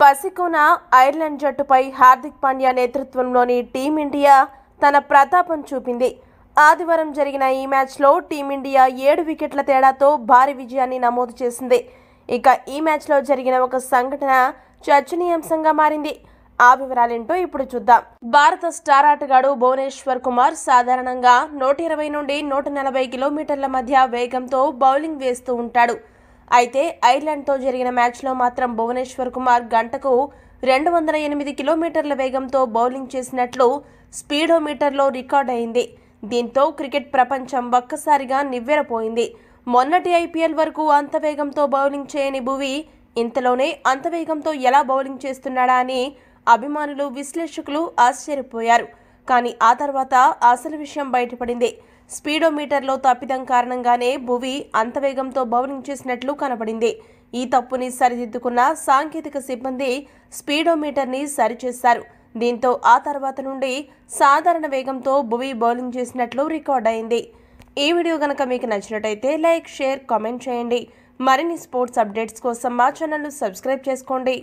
పసికోన Ireland జట్టుపై హార్దిక్ పాండ్యా నేతృత్వంలోని team India తన ప్రతాపం చూపింది. ఆదివారం జరిగిన ఈ మ్యాచ్లో టీమిండియా ఏడు వికెట్ల తేడాతో భారీ విజయాన్ని నమోదు చేసింది. ఇక ఈ మ్యాచ్లో జరిగిన ఒక సంఘటన చర్చనీయాంశంగా మారింది. ఆ వివరాలేంటో ఇప్పుడు చూద్దాం. భారత స్టార్ ఆటగాడు భువనేశ్వర్ కుమార్ సాధారణంగా నూట ఇరవై నుండి నూట నలభై కిలోమీటర్ల మధ్య వేగంతో బౌలింగ్ వేస్తూ ఉంటాడు. అయితే ఐర్లాండ్తో జరిగిన మ్యాచ్లో మాత్రం భువనేశ్వర్ కుమార్ గంటకు రెండు వందల ఎనిమిది కిలోమీటర్ల వేగంతో బౌలింగ్ చేసినట్లు స్పీడోమీటర్లో రికార్డ్ అయింది. దీంతో క్రికెట్ ప్రపంచం ఒక్కసారిగా నివ్వెరపోయింది. మొన్నటి ఐపీఎల్ వరకు అంత వేగంతో బౌలింగ్ చేయని భువి ఇంతలోనే అంత వేగంతో ఎలా బౌలింగ్ చేస్తున్నాడా అని అభిమానులు విశ్లేషకులు ఆశ్చర్యపోయారు. కానీ ఆ తర్వాత అసలు విషయం బయటపడింది. స్పీడోమీటర్లో తప్పిదం కారణంగానే భువి అంత వేగంతో బౌలింగ్ చేసినట్లు కనపడింది. ఈ తప్పుని సరిదిద్దుకున్న సాంకేతిక సిబ్బంది స్పీడోమీటర్ని సరిచేశారు. దీంతో ఆ తర్వాత నుండి సాధారణ వేగంతో భువి బౌలింగ్ చేసినట్లు రికార్డ్ అయింది. ఈ వీడియో కనుక మీకు నచ్చినట్టయితే లైక్ షేర్ కామెంట్ చేయండి. మరిన్ని స్పోర్ట్స్ అప్డేట్స్ కోసం మా ఛానల్ను సబ్స్క్రైబ్ చేసుకోండి.